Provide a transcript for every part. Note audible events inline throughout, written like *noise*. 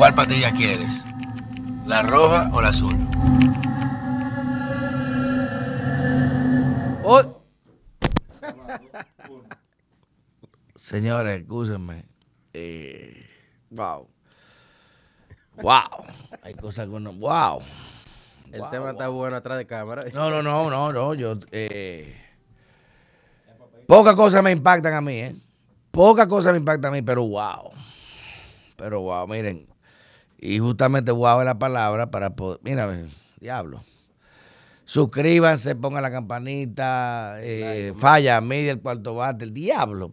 ¿Cuál patilla quieres? ¿La roja o la azul? Oh. *laughs* Señores, escúchenme. Eh, wow. Wow. Hay cosas que uno. Wow. El tema está bueno atrás de cámara. No, no, no, no, no. Yo. Eh, pocas cosas me impactan a mí, ¿eh? Pocas cosas me impactan a mí, pero wow. Pero wow, miren. Y justamente wow es la palabra para poder. Mira, diablo. Suscríbanse, pongan la campanita. Eh, falla, media el cuarto bate, el diablo.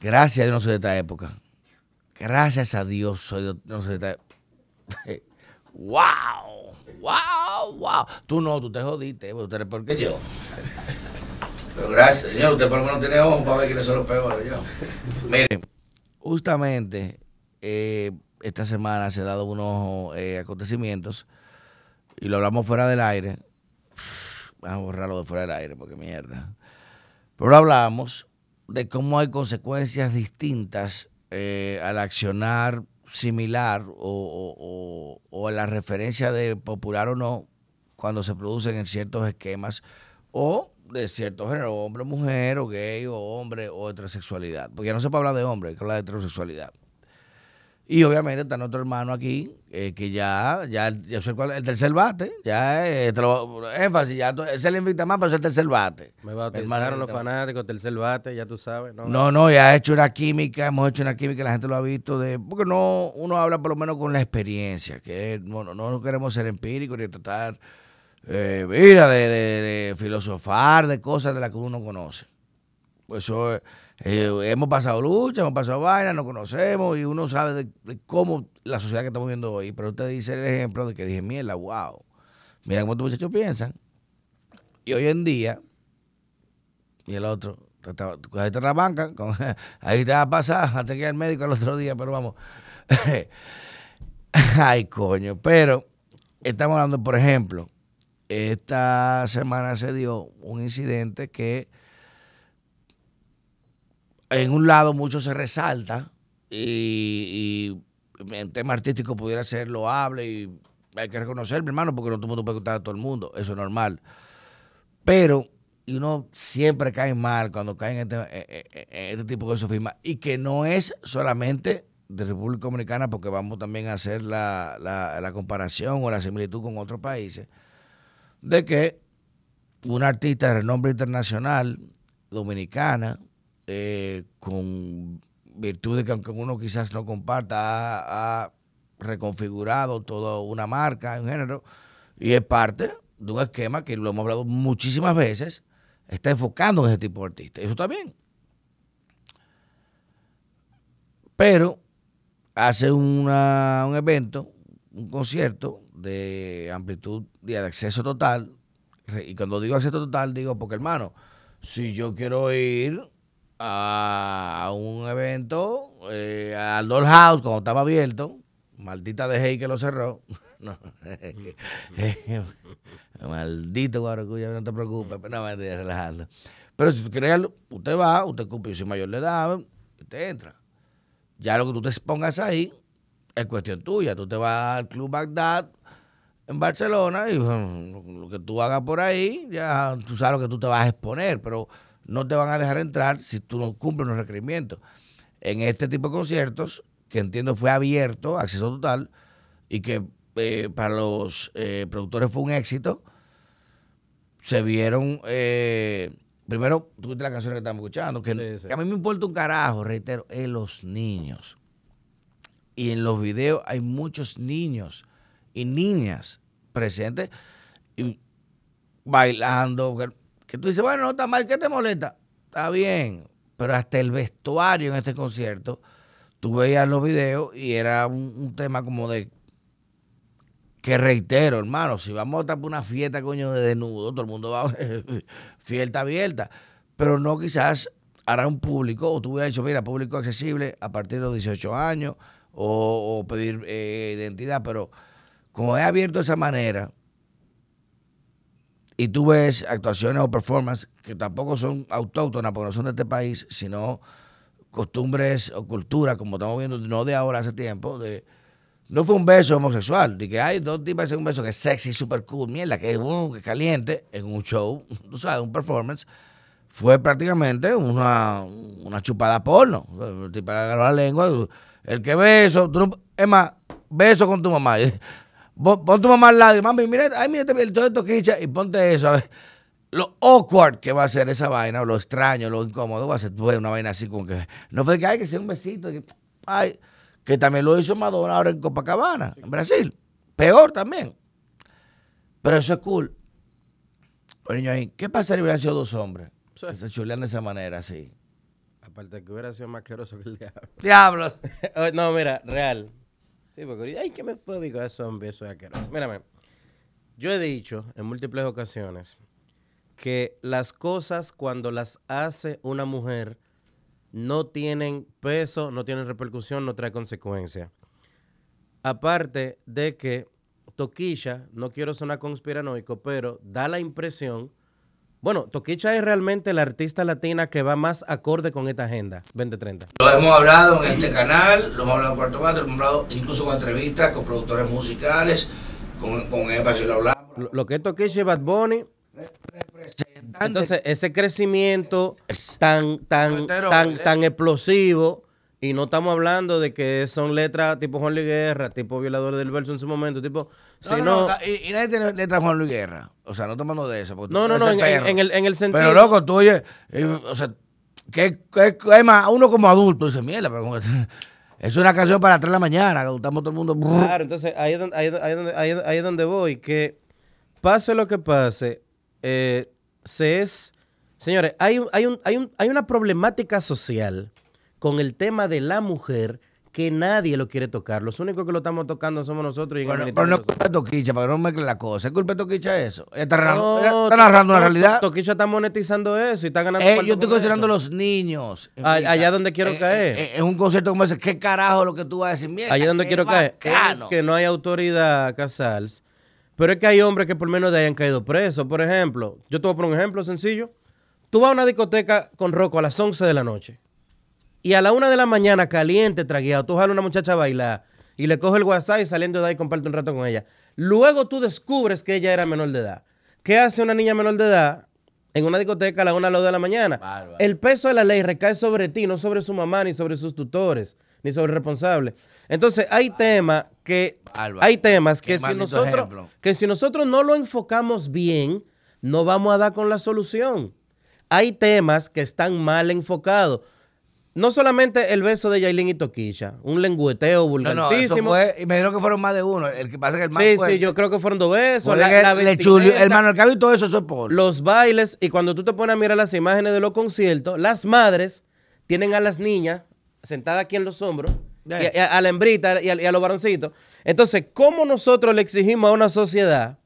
Gracias, yo no soy de esta época. Gracias a Dios, soy de, no soy de esta época. ¡Wow! ¡Wow! ¡Wow! Tú no, tú te jodiste, usted eres porque yo. *laughs* Pero gracias, señor, usted por lo menos tiene ojos para ver quiénes son los peores. Yo. *laughs* Miren, justamente eh, esta semana se han dado unos eh, acontecimientos y lo hablamos fuera del aire. Vamos a borrarlo de fuera del aire porque mierda. Pero hablamos de cómo hay consecuencias distintas eh, al accionar similar o, o, la referencia de popular o no cuando se producen en ciertos esquemas o de cierto género, hombre, mujer, o gay, o hombre, o heterosexualidad. Porque ya no se puede hablar de hombre, hay que hablar de heterosexualidad. Y obviamente está nuestro hermano aquí, eh, que ya, ya, ya cuál, el tercer bate, ya, eh, énfasis, ya, es el invita más, pero es el tercer bate. Me bautizaron los fanáticos, tercer bate, ya tú sabes. No, no, no, ya ha hecho una química, hemos hecho una química, la gente lo ha visto, de porque no uno habla por lo menos con la experiencia, que no, no queremos ser empíricos ni tratar eh, mira, de, filosofar, de cosas de las que uno conoce. Pues eso, eh, hemos pasado lucha, hemos pasado vainas, nos conocemos y uno sabe de, cómo la sociedad que estamos viendo hoy. Pero usted dice el ejemplo de que dije, mierda, wow. Mira cómo estos muchachos piensan. Y hoy en día, y el otro, ahí está la banca, ahí te va a pasar *laughs* hasta que el médico el otro día, pero vamos. *laughs* Ay, coño, pero estamos hablando, por ejemplo, esta semana se dio un incidente que en un lado mucho se resalta y, en tema artístico pudiera ser loable y hay que reconocer, mi hermano, porque no todo el mundo puede gustar a todo el mundo, eso es normal. Pero y uno siempre cae mal cuando cae en este, este tipo de sofisma y que no es solamente de República Dominicana porque vamos también a hacer la, la comparación o la similitud con otros países de que una artista de renombre internacional, dominicana, eh, con virtudes que aunque uno quizás no comparta, ha, reconfigurado toda una marca, un género, y es parte de un esquema que lo hemos hablado muchísimas veces, está enfocando en ese tipo de artistas. Eso está bien. Pero hace una, un evento, un concierto, de amplitud de acceso total. Y cuando digo acceso total, digo, porque hermano, si yo quiero ir a un evento, eh, al Dollhouse, cuando estaba abierto, maldita de Hey que lo cerró. *laughs* *laughs* maldito Guaracuya, no te preocupes, no me estoy relajando. Pero si tú quieres, usted va, usted cumple, si mayor le da, usted entra. Ya lo que tú te pongas ahí es cuestión tuya. Tú te vas al Club Bagdad en Barcelona y lo que tú hagas por ahí, ya tú sabes lo que tú te vas a exponer, pero no te van a dejar entrar si tú no cumples los requerimientos. En este tipo de conciertos, que entiendo fue abierto, acceso total, y que eh, para los eh, productores fue un éxito, se vieron, eh, primero, tuviste la canción que estamos escuchando, que, que, a mí me importa un carajo, reitero, en los niños. Y en los videos hay muchos niños y niñas presentes y bailando. Que, tú dices, bueno, no está mal, ¿qué te molesta? Está bien, pero hasta el vestuario en este concierto, tú veías los videos y era un, tema como de que reitero, hermano, si vamos a estar por una fiesta, coño, de desnudo, todo el mundo va a *laughs* fiesta abierta, pero no quizás hará un público, o tú hubieras dicho, mira, público accesible a partir de los 18 años, o, pedir eh, identidad, pero como es abierto de esa manera, y tú ves actuaciones o performances que tampoco son autóctonas, porque no son de este país, sino costumbres o cultura, como estamos viendo, no de ahora, hace tiempo, de no fue un beso homosexual, de que hay dos tipos hacen un beso que es sexy, super cool, mierda, que es uh, que caliente, en un show, *laughs* tú sabes, un performance, fue prácticamente una, una chupada porno. Le agarró la lengua, el que beso, tú no- es más, beso con tu mamá. *laughs* Pon, pon tu mamá al lado y mami, mira, ay, mira este el todo esto quicha y ponte eso, a ver. Lo awkward que va a ser esa vaina, lo extraño, lo incómodo, va a ser tú ves, una vaina así como que. No fue que hay que ser un besito, que, ay, que también lo hizo Madonna ahora en Copacabana, en Brasil. Peor también. Pero eso es cool. Oye, niño, ahí, ¿qué pasaría si hubieran sido dos hombres? Sí. Que se chulean de esa manera, así. Aparte de que hubiera sido más asqueroso que el diablo. Diablo. *laughs* Oh, no, mira, real. Sí, porque ay, que me digo, eso es eso es asqueroso. Mírame, yo he dicho en múltiples ocasiones que las cosas cuando las hace una mujer no tienen peso, no tienen repercusión, no trae consecuencia. Aparte de que Toquilla, no quiero sonar conspiranoico, pero da la impresión, bueno, Toquilla es realmente la artista latina que va más acorde con esta agenda 2030. Lo hemos hablado en este canal, lo hemos hablado en Puerto Bate, lo hemos hablado incluso con entrevistas, con productores musicales, con, con énfasis lo hablamos. Lo, lo que es Toquilla y Bad Bunny, entonces ese crecimiento tan, tan, tan, tan explosivo, y no estamos hablando de que son letras tipo Juan Luis Guerra, tipo Violador del Verso en su momento, tipo, No, sino... no, no, y, y nadie tiene letra Juan Luis Guerra. O sea, no tomando de eso. No, no, no, en, el, en el sentido... Pero loco, tú oye, o sea, que, que, es más, uno como adulto dice, mierda, pero como- *laughs* es una canción para las 3 de la mañana, que estamos todo el mundo. Claro, entonces ahí es donde, ahí, ahí ahí ahí es donde voy, que pase lo que pase, eh, se es... Señores, hay, un- hay, un, hay, un, hay una problemática social con el tema de la mujer que nadie lo quiere tocar. Los únicos que lo estamos tocando somos nosotros y en Bueno, pero no es culpa de Toquicha, para que no mezclen la cosa. ¿Es culpa de Toquicha eso? Está narrando, No, está narrando no, realidad. Toquicha está monetizando eso y está ganando. Eh, yo estoy con considerando eso. los niños. Ah, Mira, allá donde quiero eh, caer. eh, eh, Es un concepto como ese. ¿Qué carajo lo que tú vas a decir? Mierda, Allá donde quiero caer es bacano. que no hay autoridad, Casals. Pero es que hay hombres que por menos de ahí han caído presos. Por ejemplo, yo te voy a poner un ejemplo sencillo. Tú vas a una discoteca con Rocco a las 11 de la noche. Y a la 1 de la mañana, caliente, tragueado, tú jalas a una muchacha a bailar y le coge el WhatsApp y saliendo de ahí comparte un rato con ella. Luego tú descubres que ella era menor de edad. ¿Qué hace una niña menor de edad en una discoteca a la 1 a las 2 de la mañana? Bárbaro. El peso de la ley recae sobre ti, no sobre su mamá, ni sobre sus tutores, ni sobre el responsable. Entonces, hay temas que Bárbaro. hay temas Qué que si nosotros ejemplo. que si nosotros no lo enfocamos bien, no vamos a dar con la solución. Hay temas que están mal enfocados. No solamente el beso de Yailin y Toquilla, un lengüeteo No, no, eso vulgarcísimo. fue, me dijeron que fueron más de uno. El que pasa que el más sí, fue- sí, yo creo que fueron dos besos. fue la- le hermano, el y todo eso, eso es por. los bailes y cuando tú te pones a mirar las imágenes de los conciertos, las madres tienen a las niñas sentadas aquí en los hombros, y a, a la hembrita y a, y a los varoncitos. Entonces, ¿cómo nosotros le exigimos a una sociedad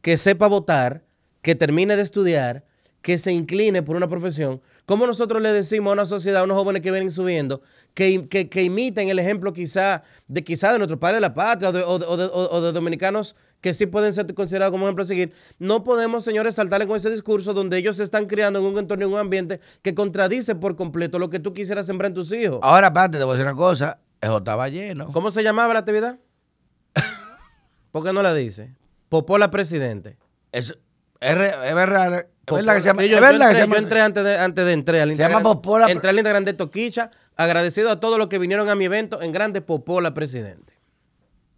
que sepa votar, que termine de estudiar, que se incline por una profesión? ¿Cómo nosotros le decimos a una sociedad, a unos jóvenes que vienen subiendo, que, que- que imiten el ejemplo quizá de quizá de nuestros padres de la patria o de, o de- o de- o- o de dominicanos que sí pueden ser considerados como ejemplo a seguir? No podemos, señores, saltarle con ese discurso donde ellos se están criando en un entorno y un ambiente que contradice por completo lo que tú quisieras sembrar en tus hijos. Ahora, aparte, te voy a decir una cosa. Eso estaba lleno. ¿Cómo se llamaba la actividad? *laughs* ¿Por qué no la dice? Popola presidente. Es, es, re- es verdad, es verdad que se llama. Sí, yo, es yo verdad que entré, se llama. yo entré antes de, antes de entrar al Se llama Instagram. Popola- Entré al Instagram de Toquicha, agradecido a todos los que vinieron a mi evento en Grande Popola Presidente.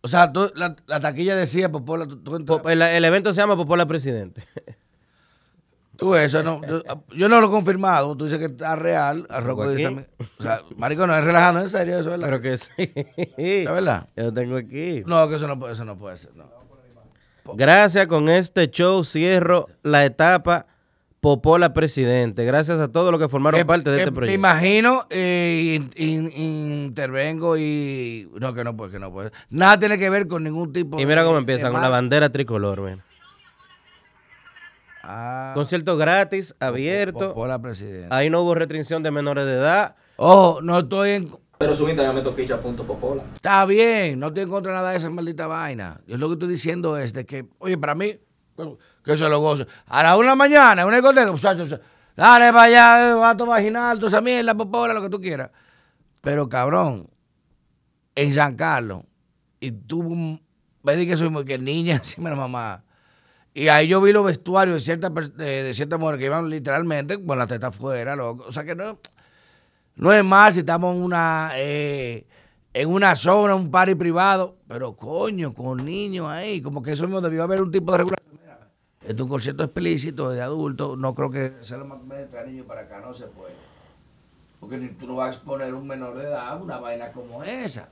O sea, tú- la, la taquilla decía, pues, por la, tú, tú entras- Po- el, el evento se llama Popola Presidente. *laughs* tú eso no. Yo, yo no lo he confirmado. Tú dices que está real. A Rocco Tengo dice aquí. también. O sea, marico, no es relajando, en serio, eso es verdad. Pero que sí. ¿Es verdad? Yo lo tengo aquí. No, que eso no puede, eso no puede ser. No. Gracias con este show cierro la etapa Popola Presidente. Gracias a todos los que formaron Que- parte de este Me proyecto. imagino, eh, in- in- intervengo y. No, que no puede, que no puede. Nada tiene que ver con ningún tipo Y mira de- cómo de empiezan con la bandera tricolor. mira. Ah, Concierto gratis, abierto. Por la presidenta. Ahí no hubo restricción de menores de edad. Ojo, no estoy en. Pero su Instagram toquicha.popola. Está bien, no estoy en contra de nada de esa maldita vaina. Yo lo que estoy diciendo es de que, oye, para mí, que eso lo gozo. A la una de la mañana, una discoteca, dale para allá, eh, vato vaginal, toda esa mierda, popola, lo que tú quieras. Pero cabrón, en San Carlos, y tuvo un. Ves que soy que niña *laughs* encima de la mamá. Y ahí yo vi los vestuarios de ciertas de, de ciertas mujeres que iban literalmente con la teta afuera, loco. O sea que no, no es mal si estamos en una eh, en una zona, un party privado, pero coño, con niños ahí, como que eso mismo debió haber un tipo de regulación. Mira, es un concierto explícito de adultos, no creo que sea lo más traer niños para acá, no se puede. Porque ni tú no vas a exponer un menor de edad una vaina como esa.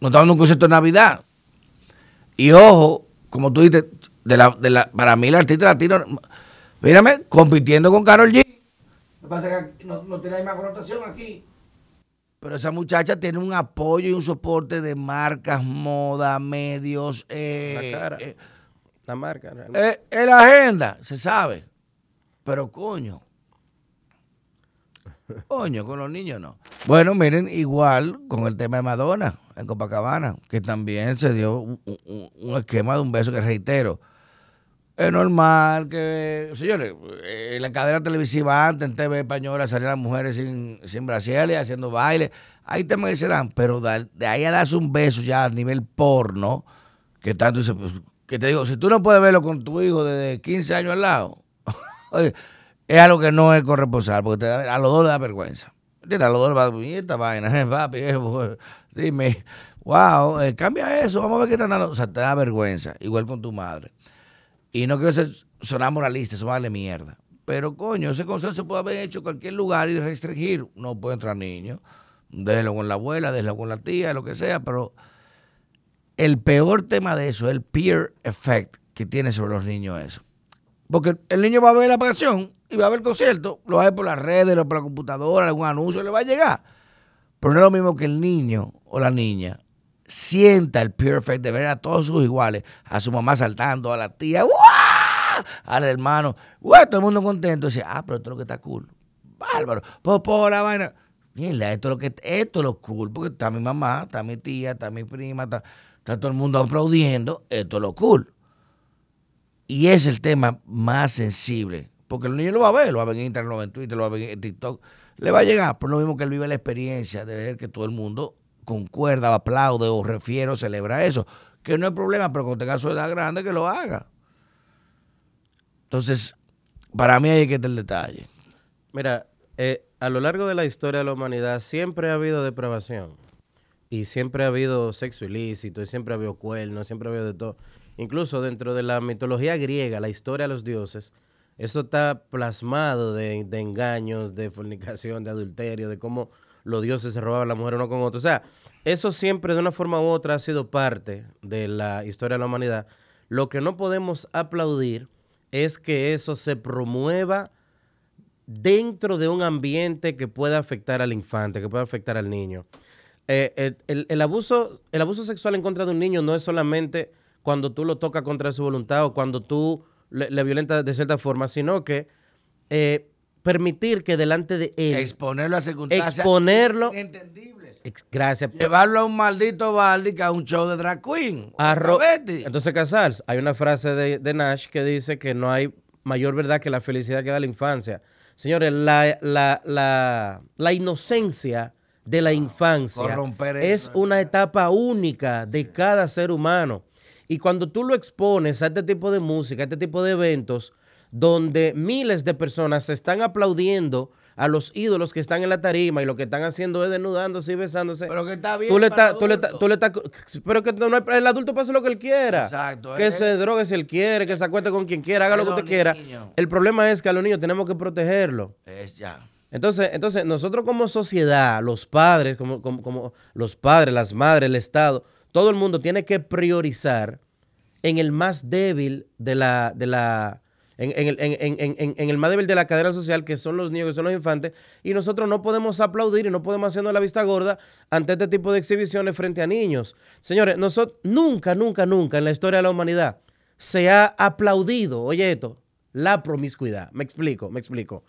No estamos en un concierto de Navidad. Y ojo, como tú dices, de la, de la, para mí el artista latino, mírame, compitiendo con Carol G. Lo que pasa es que no, no tiene la misma connotación aquí. Pero esa muchacha tiene un apoyo y un soporte de marcas, moda, medios. Eh, La cara. eh, La marca. realmente. eh, es la agenda, se sabe. Pero coño. Coño, con los niños no. Bueno, miren, igual con el tema de Madonna en Copacabana, que también se dio un, un- un esquema de un beso que reitero. Es normal que, señores, eh, en la cadena televisiva antes, en TV española, salían mujeres sin, sin brasieres, haciendo baile. Hay temas que se dan, pero de ahí a darse un beso ya a nivel porno, que tanto dice, pues, que te digo, si tú no puedes verlo con tu hijo desde 15 años al lado, *laughs* es algo que no es corresponsable, porque te da- a los dos le da vergüenza. A los dos va esta vaina, *laughs* papi, eh, pues, dime, wow, eh, cambia eso, vamos a ver qué están dando. O sea, te da vergüenza, igual con tu madre. Y no quiero ser, sonar moralista, eso vale mierda. Pero coño, ese consejo se puede haber hecho en cualquier lugar y restringir. No puede entrar niños. Déjelo con la abuela, déjelo con la tía, lo que sea, pero el peor tema de eso es el peer effect que tiene sobre los niños eso. Porque el niño va a ver la canción y va a ver el concierto, lo va a ver por las redes, lo por la computadora, algún anuncio le va a llegar. Pero no es lo mismo que el niño o la niña sienta el peer effect de ver a todos sus iguales, a su mamá saltando, a la tía, ¡guau! al hermano, todo el mundo contento. Dice, ah, pero esto es lo que está cool. Bárbaro. Popó, la vaina. Mierda, esto es lo que esto es lo cool, porque está mi mamá, está mi tía, está mi prima, está, está todo el mundo aplaudiendo, esto es lo cool. Y es el tema más sensible, porque el niño lo va a ver, lo va a ver en Instagram, lo va a ver en Twitter, lo va a ver en TikTok, le va a llegar, por lo mismo que él vive la experiencia de ver que todo el mundo concuerda, o aplaude o refiere o celebra eso, que no hay problema, pero cuando tenga su edad grande que lo haga. Entonces, para mí ahí que está el detalle. Mira, eh, a lo largo de la historia de la humanidad siempre ha habido depravación. Y siempre ha habido sexo ilícito, y siempre ha habido cuernos, siempre ha habido de todo. Incluso dentro de la mitología griega, la historia de los dioses, eso está plasmado de, de engaños, de fornicación, de adulterio, de cómo los dioses se robaban la mujer uno con otro. O sea, eso siempre de una forma u otra ha sido parte de la historia de la humanidad. Lo que no podemos aplaudir es que eso se promueva dentro de un ambiente que pueda afectar al infante, que pueda afectar al niño. Eh, el, el- el abuso, el abuso sexual en contra de un niño no es solamente cuando tú lo tocas contra su voluntad o cuando tú le, le violentas de cierta forma, sino que eh, permitir que delante de él, Exponerlo a circunstancias exponerlo, inentendibles. ex- gracias, Llevarlo a un maldito baldi que a un show de drag queen. Entonces, Casals, hay una frase de, de Nash que dice que no hay mayor verdad que la felicidad que da la infancia. Señores, la, la, la, la inocencia de la infancia corromper es una etapa única de cada ser humano. Y cuando tú lo expones a este tipo de música, a este tipo de eventos, donde miles de personas se están aplaudiendo a los ídolos que están en la tarima y lo que están haciendo es desnudándose y besándose. Pero que está bien. Tú le estás, tú le estás, tú le estás, pero que no el adulto pase lo que él quiera. Exacto, Que eh. se drogue si él quiere, que se acueste con quien quiera, haga lo que usted quiera. El problema es que a los niños tenemos que protegerlos. Es ya. Entonces, entonces, nosotros como sociedad, los padres, como, como, como los padres, las madres, el Estado, todo el mundo tiene que priorizar en el más débil de la, de la, en, en en el más débil de la cadena social, que son los niños, que son los infantes, y nosotros no podemos aplaudir y no podemos hacernos la vista gorda ante este tipo de exhibiciones frente a niños. Señores, nosotros nunca, nunca, nunca en la historia de la humanidad se ha aplaudido, oye esto, la promiscuidad. Me explico, me explico.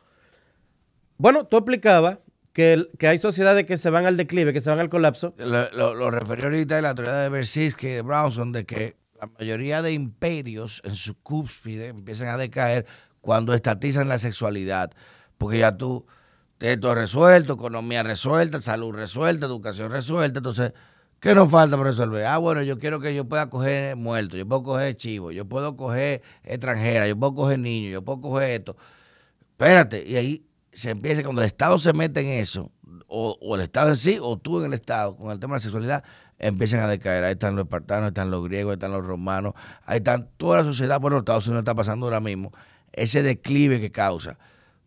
Bueno, tú explicabas que, que hay sociedades que se van al declive, que se van al colapso. Lo, lo, ahorita en la teoría de Bersitsky y de Brownson de que la mayoría de imperios en su cúspide empiezan a decaer cuando estatizan la sexualidad. Porque ya tú, todo resuelto, economía resuelta, salud resuelta, educación resuelta. Entonces, ¿qué nos falta por resolver? Ah, bueno, yo quiero que yo pueda coger muertos, yo puedo coger chivo, yo puedo coger extranjera, yo puedo coger niños, yo puedo coger esto. Espérate, y ahí se empieza, cuando el Estado se mete en eso, o, o el Estado en sí, o tú en el Estado, con el tema de la sexualidad, empiezan a decaer. Ahí están los espartanos, ahí están los griegos, ahí están los romanos, ahí están toda la sociedad, por los Estados Unidos está pasando ahora mismo, ese declive que causa.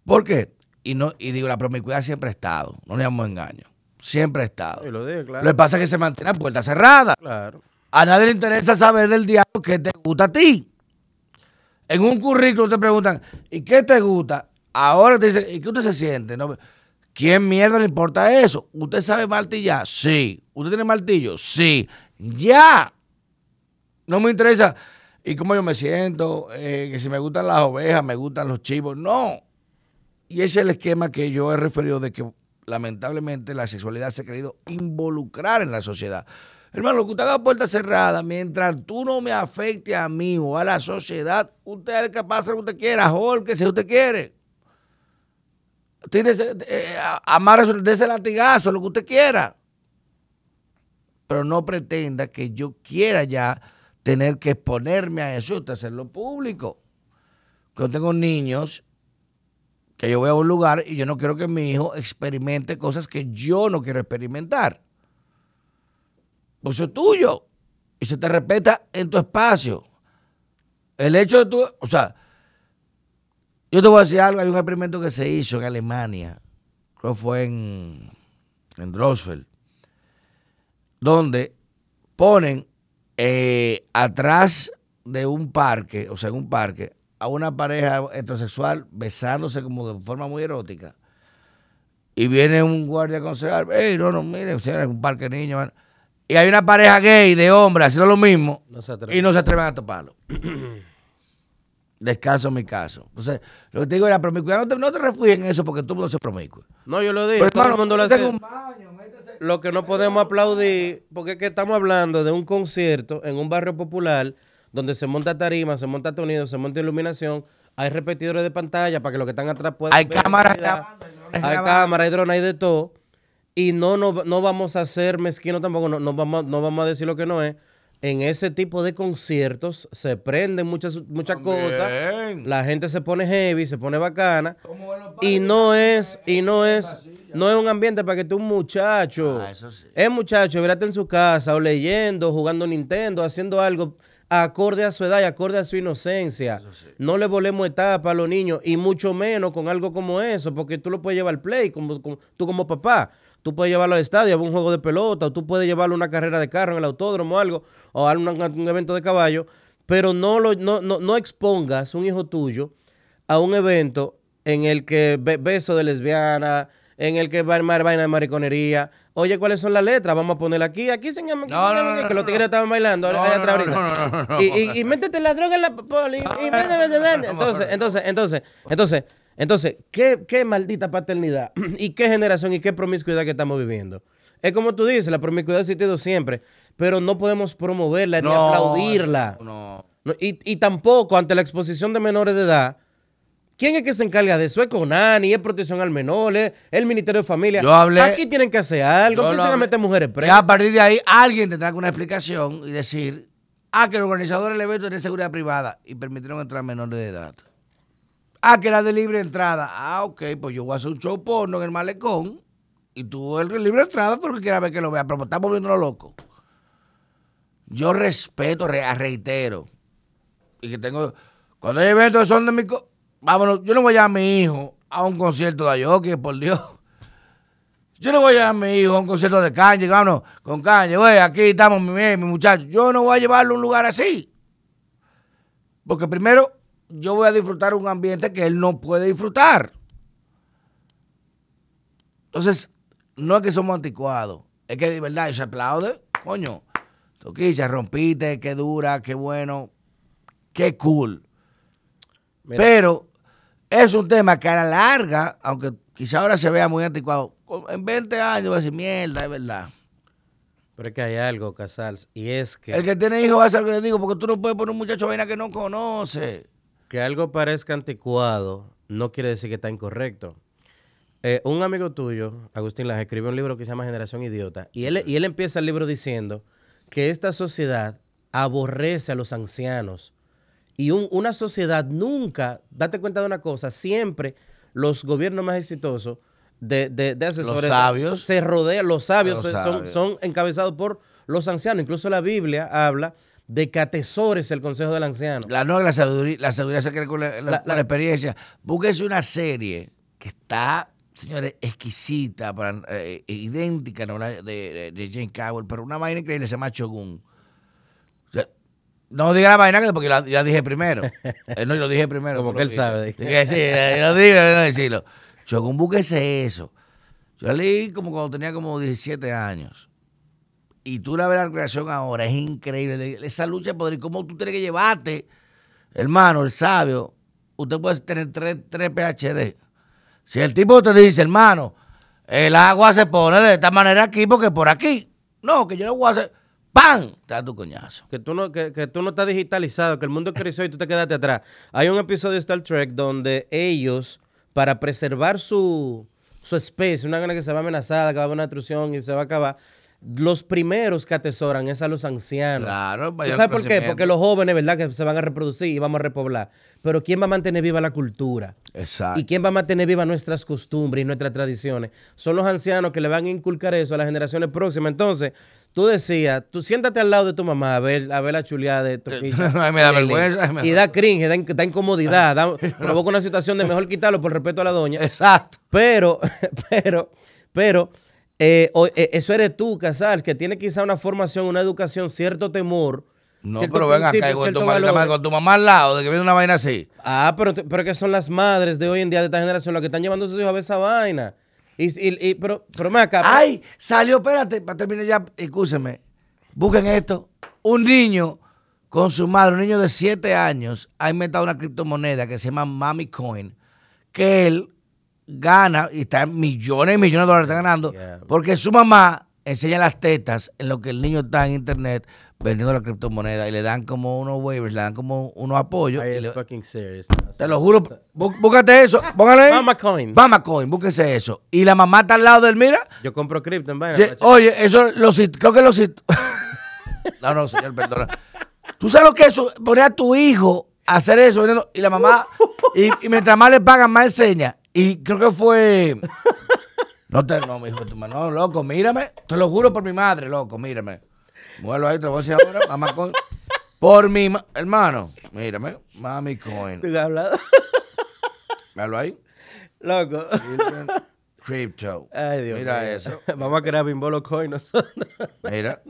¿Por qué? Y, no, y digo, la promiscuidad siempre ha estado, no le damos engaño, siempre ha estado. Lo dije, claro. Lo que pasa es que se mantiene a puerta cerrada. Claro. A nadie le interesa saber del diablo que te gusta a ti. En un currículo te preguntan, ¿y qué te gusta? Ahora te dicen, ¿y qué usted se siente? ¿No? ¿Quién mierda le importa eso? ¿Usted sabe martillar? Sí. ¿Usted tiene martillo? Sí. Ya. No me interesa. ¿Y cómo yo me siento? Eh, que si me gustan las ovejas, me gustan los chivos. No. Y ese es el esquema que yo he referido de que lamentablemente la sexualidad se ha querido involucrar en la sociedad. Hermano, que usted haga puerta cerrada, mientras tú no me afecte a mí o a la sociedad, usted es capaz de hacer lo que usted quiera, que si usted quiere. Tiene eh, de ese latigazo, lo que usted quiera. Pero no pretenda que yo quiera ya tener que exponerme a eso y usted hacerlo público. Yo tengo niños que yo voy a un lugar y yo no quiero que mi hijo experimente cosas que yo no quiero experimentar. Pues eso es tuyo. Y se te respeta en tu espacio. El hecho de tu, o sea, yo te voy a decir algo, hay un experimento que se hizo en Alemania, creo que fue en, en Drosfeld, donde ponen eh, atrás de un parque, o sea, en un parque, a una pareja heterosexual besándose como de forma muy erótica. Y viene un guardia concejal, hey, no, no, mire, es un parque de niños. Y hay una pareja gay de hombres haciendo lo mismo y no se atreven a toparlo. *clears throat* descanso mi caso. Entonces, lo que te digo es la promiscuidad, no te, no te refugies en eso porque tú no se promiscuo. No, yo lo digo, todo el mundo lo hace. lo que no podemos aplaudir, porque es que estamos hablando de un concierto en un barrio popular donde se monta tarima, se monta sonido, se monta iluminación, hay repetidores de pantalla para que los que están atrás puedan Hay cámaras, hay cámaras, hay drones, hay de todo. Y no, no, no vamos a ser mezquinos tampoco, no, no, vamos, no vamos a decir lo que no es en ese tipo de conciertos se prenden muchas, muchas cosas. La gente se pone heavy, se pone bacana. Y no es, y no es, no es un ambiente para que tú un muchacho. Ah, es muchacho, verate en su casa, o leyendo, jugando Nintendo, haciendo algo acorde a su edad y acorde a su inocencia. No le volemos etapa a los niños, y mucho menos con algo como eso, porque tú lo puedes llevar al play, como, tú como papá. Tú puedes llevarlo al estadio a un juego de pelota, o tú puedes llevarlo a una carrera de carro en el autódromo o algo, o a un, evento de caballo, pero no, lo, no, no, expongas un hijo tuyo a un evento en el que beso de lesbiana, en el que va a vaina de mariconería. Oye, ¿cuáles son las letras? Vamos a ponerla aquí. Aquí se llama que los tigres estaban bailando. Y, métete la droga en la poli. Y, vende, vende, vende. *laughs* Entonces, entonces, entonces, entonces, entonces, ¿qué, qué maldita paternidad *clears throat* y qué generación y qué promiscuidad que estamos viviendo. Es como tú dices, la promiscuidad ha existido siempre, pero no podemos promoverla ni aplaudirla. No, Y, y, tampoco ante la exposición de menores de edad. ¿Quién es que se encarga de eso? Es CONANI, es protección al menor, es el Ministerio de Familia. Yo hablé, Aquí tienen que hacer algo, empiezan a meter mujeres presas. Y a partir de ahí alguien tendrá una explicación y decir, ah, que el organizador del evento tiene seguridad privada y permitieron entrar menores de edad. Ah, que era de libre entrada. Ah, ok, pues yo voy a hacer un show porno en el malecón y tú el libre entrada, tú lo que quieras ver que lo vea, pero estamos viendo loco. Yo respeto, reitero, y que tengo, cuando hay eventos son de mi, vámonos, yo no voy a llevar a mi hijo a un concierto de Ayoki, por Dios. Yo no voy a llevar a mi hijo a un concierto de caña, vámonos, con caña, güey, aquí estamos mi, mi muchacho. Yo no voy a llevarlo a un lugar así. Porque primero, yo voy a disfrutar un ambiente que él no puede disfrutar. Entonces, no es que somos anticuados, es que de verdad se aplaude, coño. Toquicha, rompiste, qué dura, qué bueno, qué cool. Pero es un tema que a la larga, aunque quizá ahora se vea muy anticuado, en 20 años va a decir mierda, es verdad. Pero es que hay algo, Casals, y es que... El que tiene hijos va a ser lo que le digo, porque tú no puedes poner un muchacho vaina que no conoce. Que algo parezca anticuado no quiere decir que está incorrecto. Eh, un amigo tuyo, Agustín Laje, escribió un libro que se llama Generación Idiota. Y él, y él empieza el libro diciendo que esta sociedad aborrece a los ancianos. Y un- una sociedad nunca, date cuenta de una cosa, siempre los gobiernos más exitosos de, de, de asesores sabios. se rodean, los sabios, Los se- son, sabios. son encabezados por los ancianos. Incluso la Biblia habla de que atesores el consejo del anciano. La, no, la sabiduría, la sabiduría se cree con la, la- La- experiencia. Búsquese una serie que está, señores, exquisita, para, eh, idéntica ¿no? La de, de, de Jane Cowell, pero una vaina increíble se llama Shogun. O sea, no diga la vaina que- porque la, ya dije primero. *laughs* Eh, no, yo lo dije primero. Como que él sabe. Dije, sí, eh, yo lo digo, no decirlo. Shogun, búsquese eso. Yo la leí como cuando tenía como 17 años. Y tú la ves la creación ahora, es increíble. Esa lucha de poder cómo tú tienes que llevarte, hermano, el sabio. Usted puede tener tres, tres PhD. Si el tipo te dice, hermano, el agua se pone de esta manera aquí porque por aquí. No, que yo no voy a hacer. ¡Pam! Te da tu coñazo. Que tú, no, que, que tú no estás digitalizado, que el mundo creció y tú te quedaste atrás. Hay un episodio de Star Trek donde ellos, para preservar su, su especie, una gana que se va amenazada, que va a haber una destrucción y se va a acabar, los primeros que atesoran es a los ancianos. Claro, ¿Tú mayor sabes por qué? Porque los jóvenes, ¿verdad? Que se van a reproducir y vamos a repoblar. Pero ¿quién va a mantener viva la cultura? Exacto. ¿Y quién va a mantener viva nuestras costumbres y nuestras tradiciones? Son los ancianos que le van a inculcar eso a las generaciones próximas. Entonces, tú decías, tú siéntate al lado de tu mamá a ver, a ver la chuleada de tu Ay, *laughs* me da vergüenza, me Y da- cringe, da, in- da incomodidad, da- *laughs* provoca una situación de mejor quitarlo por respeto a la doña. Exacto. Pero, *laughs* pero, pero, eh, o- eh, eso eres tú, Casal, que tiene quizá una formación, una educación, cierto temor. No, cierto pero ven acá con tu, valores. con tu mamá al lado de que viene una vaina así. Ah, pero, pero que son las madres de hoy en día de esta generación las que están llevando a sus hijos a ver esa vaina. Y, y- y- pero, pero me acá. Ay, salió, espérate, para terminar ya, escúcheme. Busquen esto. Un niño con su madre, un niño de 7 años, ha inventado una criptomoneda que se llama Mami Coin, que él gana y está en millones y millones de dólares está ganando, porque su mamá enseña las tetas en lo que el niño está en internet vendiendo la criptomoneda y le dan como unos waivers, le dan como unos apoyos. Are y you le- fucking serious? te lo juro, bú- búscate eso, póngale ahí. Mama Coin. Mama Coin, búsquese eso. Y la mamá está al lado de él, mira. Yo compro cripto en vaina. Ye- Oye, eso lo creo que lo *laughs* No, no, señor, perdona. ¿Tú sabes lo que es eso? Poner a tu hijo a hacer eso y la mamá, y, y mientras más le pagan, más enseña. Y creo que fue. No te, no, mi hijo, tu no, loco, mírame. Te lo juro por mi madre, loco, mírame. Muévelo ahí, te lo voy a decir ahora, mamá coin. Por mi ma- hermano, mírame, mami coin. ¿Tú has hablado? Míralo ahí. Loco. Crypto. Ay, Dios Mira mío. eso. Vamos a crear Bimbolo Coin nosotros. Mira.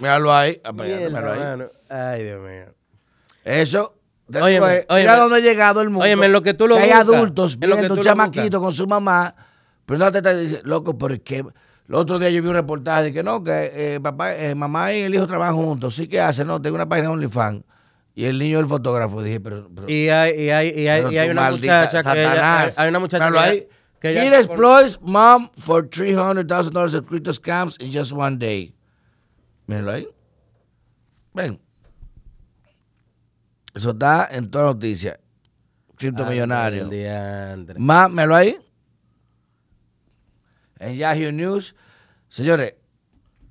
Míralo ahí. Mierda, míralo ahí. Ay, Dios mío. Eso. Después, óyeme. mira dónde ha llegado el mundo. Óyeme, en lo que tú lo hay buscas, adultos que viendo tú un lo chamaquito con su mamá. Pero no te está diciendo, loco, ¿por qué? El otro día yo vi un reportaje de que no, que eh, papá, eh, mamá y el hijo trabajan juntos. Sí, ¿qué hacen? No, tengo una página de OnlyFans. Y el niño del fotógrafo. Dije, pero. pero Y hay, y hay, y hay, y hay una maldita muchacha que ella, hay, hay una muchacha que, ella- que ella- exploits mom for $300,000 of crypto scams in just one day. Míralo ahí. Ven. Eso está en toda noticia. Cripto millonario. Ay, diantre. Más, míralo ahí. En Yahoo News. Señores,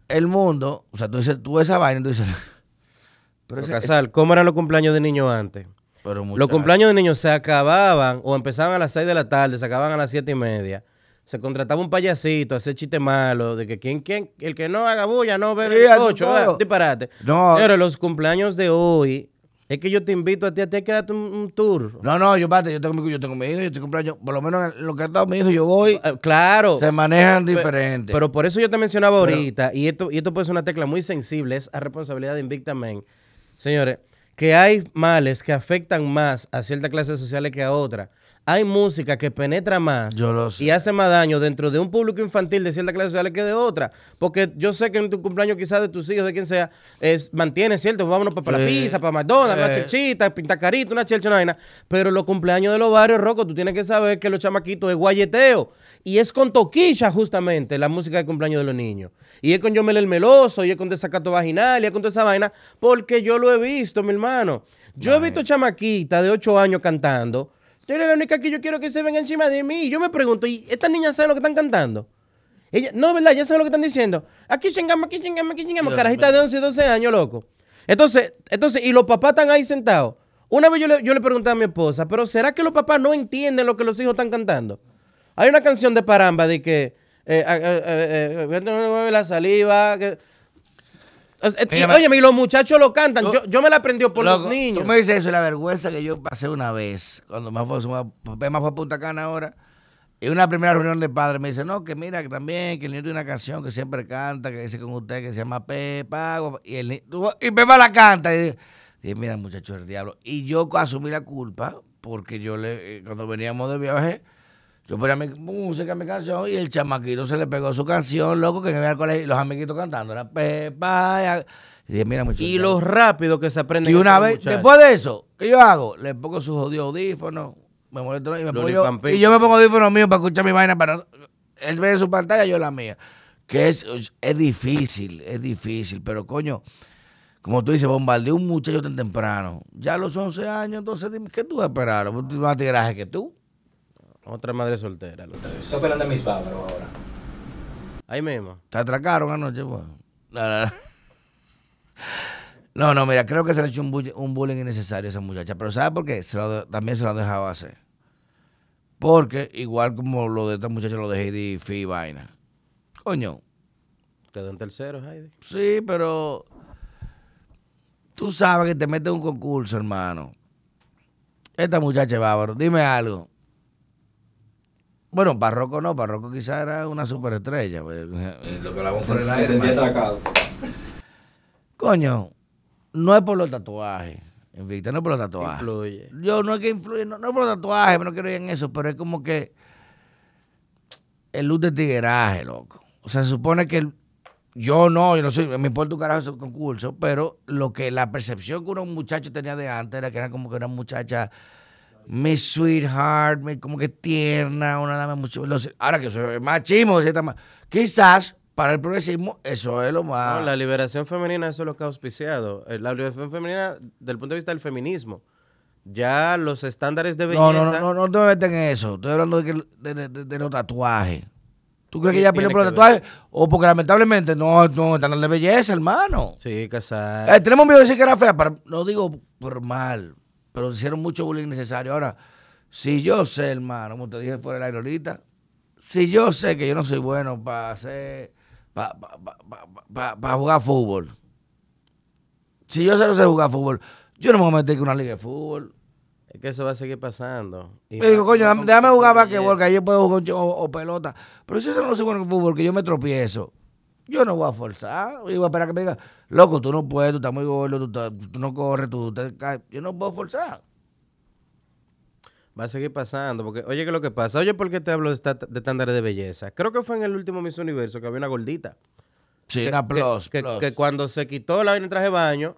el mundo, o sea, tú dices, tú esa vaina tú dices. *laughs* Pero, ese- Casal, ¿cómo eran los cumpleaños de niños antes? pero Los cumpleaños de niños se acababan o empezaban a las 6 de la tarde, se acababan a las 7 y media. Se contrataba un payasito a hacer chiste malo de que quien, quien, el que no haga bulla no bebe Sí, ocho, disparate. No. Pero los cumpleaños de hoy, es que yo te invito a ti, a ti hay que darte un, un tour. No, no, yo, espérate, yo tengo, mi- yo tengo mi hijo, yo estoy cumpleaños, por lo menos en lo que ha estado mi hijo, yo voy, Eh, claro. se manejan Pe- diferente. Pero por eso yo te mencionaba ahorita, y esto, y esto puede ser una tecla muy sensible, es a responsabilidad de Invicta Men. Señores, que hay males que afectan más a ciertas clases sociales que a otras. Hay música que penetra más Yo lo sé. y hace más daño dentro de un público infantil de ciertas clases sociales que de otra. Porque yo sé que en tu cumpleaños quizás de tus hijos, de quien sea, es, mantiene, ¿cierto? Vámonos para la Sí. pizza, para McDonald's, una Eh. chelchita, pinta carita, una chelcha, una vaina. Pero los cumpleaños de los barrios, Rocco, tú tienes que saber que los chamaquitos es guayeteo. Y es con toquilla, justamente, la música de cumpleaños de los niños. Y es con Yo el Meloso, y es con Desacato Vaginal, y es con toda esa vaina, porque yo lo he visto, mi hermano. Yo he visto chamaquita de 8 años cantando, Tú eres la única que yo quiero que se venga encima de mí. Y yo me pregunto, ¿y estas niñas saben lo que están cantando? Ella, no, ¿verdad? Ya saben lo que están diciendo. Aquí chingamos, aquí chingamos, aquí chingamos. Carajita de 11 y 12 años, loco. Entonces, entonces, y los papás están ahí sentados. Una vez yo le, yo le pregunté a mi esposa, pero ¿será que los papás no entienden lo que los hijos están cantando? Hay una canción de Paramba de que eh, eh, eh, eh, eh, la saliva. que- O sea, y, los muchachos lo cantan. Tú- Yo, yo me la aprendió por Loco, los niños. Tú me dices eso, la vergüenza que yo pasé una vez, cuando más fue, más fue a Punta Cana ahora, y una primera reunión de padres me dice, no, que mira, que también, que el niño tiene una canción que siempre canta, que dice con usted, que se llama Pepa, y, el, y Pepa la canta, y dije, mira, muchacho del diablo, y yo asumí la culpa, porque yo le, eh, cuando veníamos de viaje, yo ponía mi música, mi canción, y el chamaquito se le pegó su canción, loco, que me iba al colegio, y los amiguitos cantando, era Pepa, y dije, mira, muchacho. Y del lo diablo. rápido que se aprende. Y una vez, después de eso, ¿qué yo hago? Le pongo sus jodidos audífonos, me molesto y me pongo yo, y yo me pongo audífonos míos para escuchar mi vaina, para él ve su pantalla, yo la mía. Que es, es difícil, es difícil, pero coño, como tú dices, bombardeó un muchacho tan temprano. Ya a los 11 años, entonces dime, ¿qué tú? ¿Tú más tiraje que tú? Otra madre soltera. los tres. Estoy esperando a mis bárbaros ahora. Ahí mismo. ¿Te atracaron anoche? pues? No, no, no. No, no, mira, creo que se le ha hecho un, bull- un bullying innecesario a esa muchacha. Pero ¿sabes por qué? Se lo de- también se lo ha dejado hacer. Porque, igual como lo de esta muchacha, lo de Heidi Fi y vaina. Coño, Quedó en tercero, Heidi. sí, pero tú sabes que te metes en un concurso, hermano. Esta muchacha es bárbaro. Dime algo. Bueno, Barroco no, Barroco quizá era una superestrella. pues, Lo que hablamos por el Me aire, sentí hermano. atracado. Coño, no es por los tatuajes, Invicta, no es por los tatuajes. Influye. Yo no es que influye, no, no es por los tatuajes, no quiero ir en eso, pero es como que el luz de tigueraje, loco. O sea, se supone que el- yo no, yo no soy, me importa un carajo ese concurso, pero lo que la percepción que un muchacho tenía de antes era que era como que una muchacha, mi sweetheart, mi- como que tierna, una dama mucho. los- ahora que soy machismo, quizás para el progresismo eso es lo más. No, la liberación femenina, eso es lo que ha auspiciado. Eh, La liberación femenina, desde el punto de vista del feminismo, ya los estándares de belleza. No, no, no, no, no te me metas en eso. Estoy hablando de, de, de- de- de los tatuajes. ¿Tú crees que ¿Qué ella peleó por los tatuajes? O porque lamentablemente no, no están de belleza, hermano. Sí, casar. Eh, tenemos miedo de decir que era fea, pero no digo por mal, pero hicieron mucho bullying necesario. Ahora, si yo sé, hermano, como te dije fuera del aire ahorita, si yo sé que yo no soy bueno para hacer, para jugar fútbol, si yo sé no sé jugar fútbol, yo no me voy a meter con una liga de fútbol. Es que eso va a seguir pasando. Y digo, coño, déjame, con- déjame con jugar basquetbol, que ahí yo puedo jugar o, o pelota. Pero si yo no soy bueno en fútbol, que yo me tropiezo, yo no voy a forzar. Yo voy a esperar que me diga, loco, tú no puedes, tú estás muy gordo, tú, tú no corres, tú te caes. Yo no puedo forzar. Va a seguir pasando. Porque, oye, ¿qué es lo que pasa? Oye, ¿por qué te hablo de, estándares de belleza? Creo que fue en el último Miss Universo que había una gordita. Sí, que, una plus, que- plus. que cuando se quitó la vaina en traje de baño,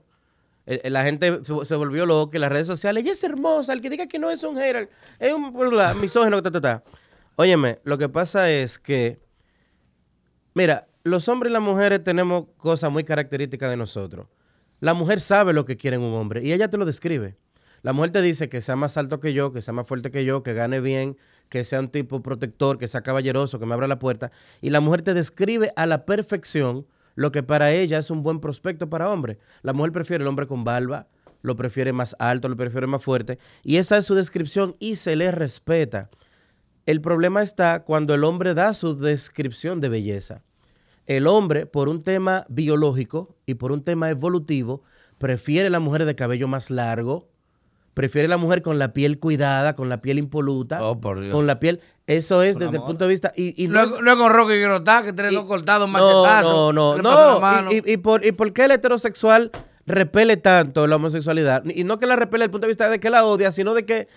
el- el- la gente se, volvió loca en las redes sociales. Ella es hermosa. El que diga que no es un hater, es un misógino. Ta, ta, ta. Óyeme, lo que pasa es que, mira, los hombres y las mujeres tenemos cosas muy características de nosotros. La mujer sabe lo que quiere en un hombre y ella te lo describe. La mujer te dice que sea más alto que yo, que sea más fuerte que yo, que gane bien, que sea un tipo protector, que sea caballeroso, que me abra la puerta. Y la mujer te describe a la perfección lo que para ella es un buen prospecto para hombre. La mujer prefiere el hombre con barba, lo prefiere más alto, lo prefiere más fuerte. Y esa es su descripción y se le respeta. El problema está cuando el hombre da su descripción de belleza. El hombre, por un tema biológico y por un tema evolutivo, prefiere la mujer de cabello más largo, prefiere la mujer con la piel cuidada, con la piel impoluta, Oh, por Dios. con la piel. Eso es desde el punto de vista. Y, y no, es- es, no es con Rocky Grotá, que tiene dos cortados, no, machetazos. no, no, no. Y, y- y por, ¿Y por qué el heterosexual repele tanto la homosexualidad? Y no que la repele desde el punto de vista de que la odia, sino de que,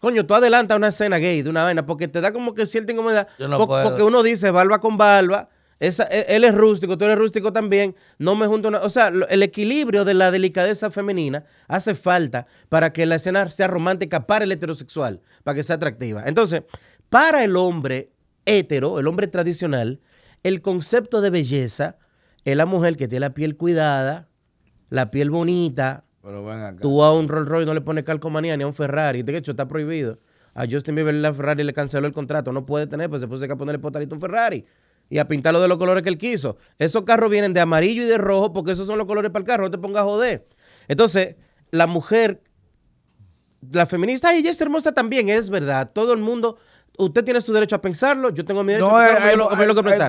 coño, tú adelantas una escena gay de una vaina, porque te da como que cierta incomodidad. Yo no Po- puedo. Porque uno dice barba con barba. Esa, e- él es rústico, tú eres rústico también. No me junto una. O sea, el equilibrio de la delicadeza femenina hace falta para que la escena sea romántica para el heterosexual, para que sea atractiva. Entonces, para el hombre hetero, el hombre tradicional, el concepto de belleza es la mujer que tiene la piel cuidada, la piel bonita. Pero ven acá. Tú a un Rolls Royce no le pones calcomanía ni a un Ferrari. De hecho, está prohibido. A Justin Bieber la Ferrari le canceló el contrato. No puede tener, pues se puso a ponerle potarito un Ferrari y a pintarlo de los colores que él quiso. Esos carros vienen de amarillo y de rojo porque esos son los colores para el carro. No te pongas a joder. Entonces, la mujer, la feminista, ella es hermosa también, es verdad. Todo el mundo usted tiene su derecho a pensarlo, yo tengo mi derecho No, a hay, pensarlo, hay- lo- que pensar.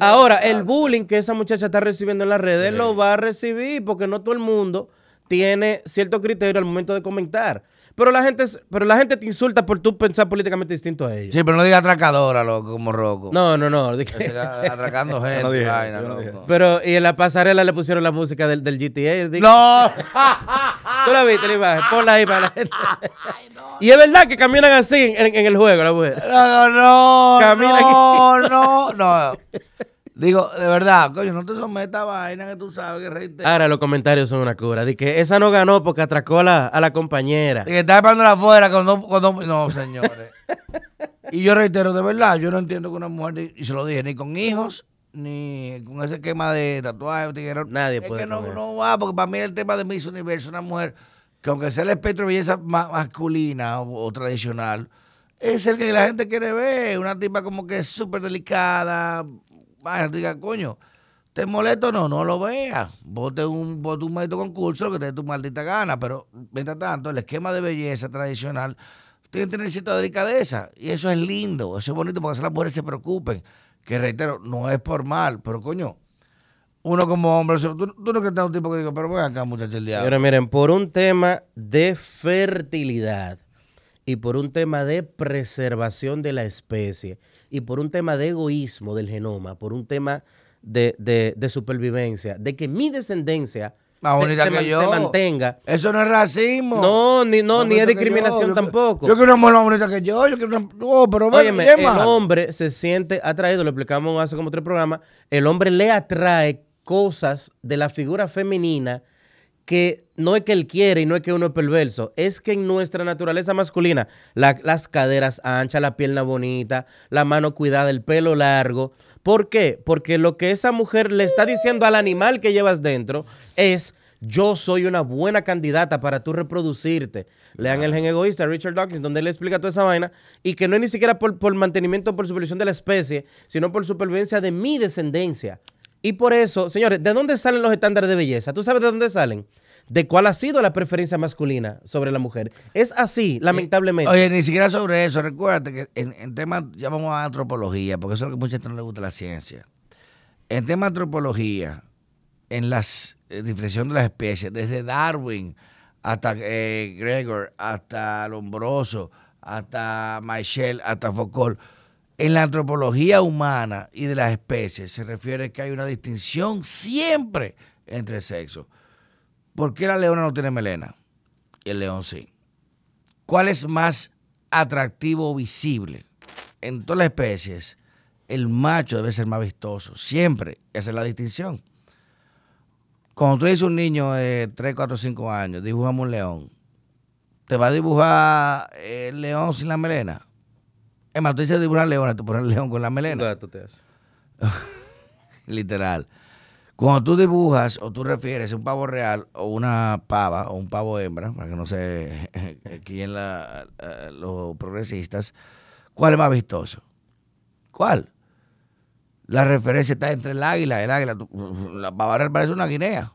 Ahora, el bullying que esa muchacha está recibiendo en las redes lo va a recibir porque no todo el mundo tiene cierto criterio al momento de comentar. Pero la gente, es- pero la gente te insulta por tú pensar políticamente distinto a ella. Sí, pero no diga atracadora, loco, como Rocco. No, no, no. Atracando *laughs* gente, no dije vaina, no loco. Pero y en la pasarela le pusieron la música del, del GTA. No. *laughs* ¿Tú la viste la *laughs* imagen? Ponla ahí para la gente. Y es verdad que caminan así en, en el juego, la mujer. No, no, Camina no, no, no. Digo, de verdad, coño, no te sometas a vaina que tú sabes que reitero. Ahora los comentarios son una cura. De que esa no ganó porque atracó a la, a la compañera. Y que está esperándola afuera cuando, cuando... No, señores. y yo reitero, de verdad, yo no entiendo que una mujer, y se lo dije, ni con hijos, ni con ese esquema de tatuaje, tiguero. Nadie es puede que no, no va, porque para mí el tema de Miss Universo, una mujer que aunque sea el espectro de belleza ma- masculina o, o tradicional, es el que la gente quiere ver, una tipa como que es súper delicada, vaya, diga, coño, ¿te molesta o no? No lo veas, vote un, vote un maldito concurso, que te dé tu maldita gana, pero mientras tanto, el esquema de belleza tradicional tiene que tener cierta delicadeza, y eso es lindo, eso es bonito, porque así las mujeres se preocupen, que reitero, no es por mal, pero coño, uno como hombre, tú, tú no que estás un tipo que diga, pero voy acá, muchacho, el diablo. Pero miren, por un tema de fertilidad y por un tema de preservación de la especie y por un tema de egoísmo del genoma, por un tema de, de- de supervivencia, de que mi descendencia Más se- bonita se que man- yo. se mantenga. Eso no es racismo. No, ni, no, ni es discriminación yo. Tampoco. Yo quiero una mujer más bonita que yo. Yo quiero una. Oh, pero bueno, Óyeme, ¿qué el hombre se siente atraído, lo explicamos hace como tres programas, el hombre le atrae cosas de la figura femenina que no es que él quiere y no es que uno es perverso, es que en nuestra naturaleza masculina, la- las caderas anchas, la pierna bonita, la mano cuidada, el pelo largo. ¿Por qué? Porque lo que esa mujer le está diciendo al animal que llevas dentro es yo soy una buena candidata para tú reproducirte. Lean el gen egoísta, Richard Dawkins, donde él explica toda esa vaina y que no es ni siquiera por, por mantenimiento, por supervivencia de la especie, sino por supervivencia de mi descendencia. Y por eso, señores, ¿de dónde salen los estándares de belleza? ¿Tú sabes de dónde salen? De cuál ha sido la preferencia masculina sobre la mujer. Es así, lamentablemente. Oye, ni siquiera sobre eso. Recuerda que en, en temas, ya vamos a antropología, porque eso es lo que mucha gente no le gusta la ciencia. En tema de antropología, en las eh, diferenciación de las especies, desde Darwin hasta eh, Gregor, hasta Lombroso, hasta Michel, hasta Foucault, en la antropología humana y de las especies se refiere que hay una distinción siempre entre sexos. ¿Por qué la leona no tiene melena y el león sí? ¿Cuál es más atractivo o visible? En todas las especies, el macho debe ser más vistoso. Siempre. Esa es la distinción. Cuando tú dices un niño de 3, 4, 5 años, dibujame un león, ¿te va a dibujar el león sin la melena? Es más, tú dices dibujar león, tú pones el león con la melena. Gato te hace. *laughs* Literal. Cuando tú dibujas o tú refieres un pavo real o una pava o un pavo hembra, para que no se *laughs* quién la, los progresistas, ¿cuál es más vistoso? ¿Cuál? La referencia está entre el águila, el águila, *laughs* la pava real parece una guinea,